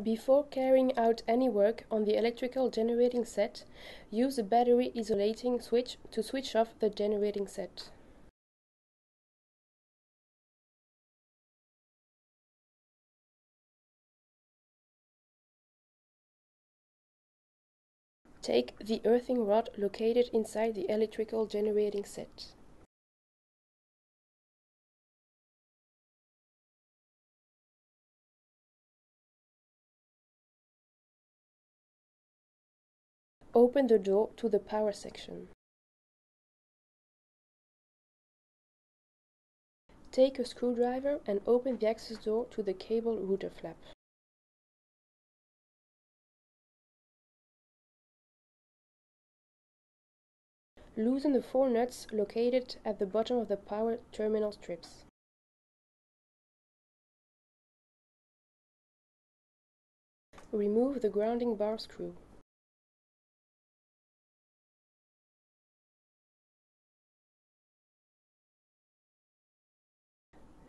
Before carrying out any work on the electrical generating set, use a battery isolating switch to switch off the generating set. Take the earthing rod located inside the electrical generating set. Open the door to the power section. Take a screwdriver and open the access door to the cable router flap. Loosen the four nuts located at the bottom of the power terminal strips. Remove the grounding bar screw.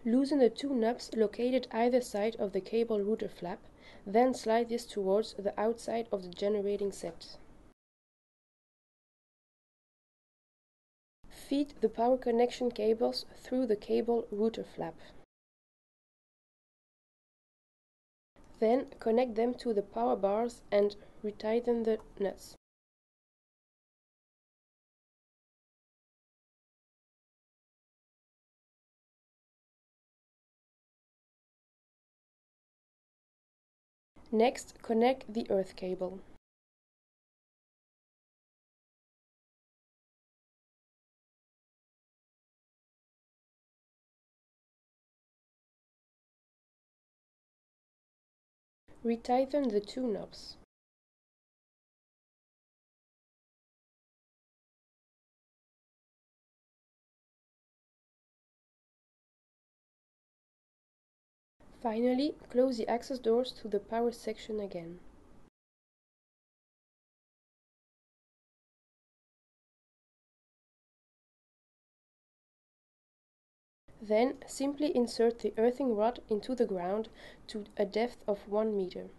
Loosen the two knobs located either side of the cable router flap, then slide this towards the outside of the generating set. Feed the power connection cables through the cable router flap. Then connect them to the power bars and retighten the nuts. Next, connect the earth cable. Retighten the two knobs. Finally, close the access doors to the power section again. Then simply insert the earthing rod into the ground to a depth of 1 meter.